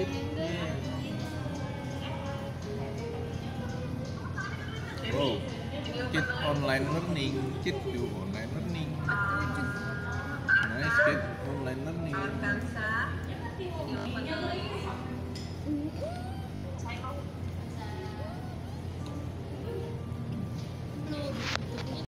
sakit wow kid online learning kid do online learning. Nice kid online learning.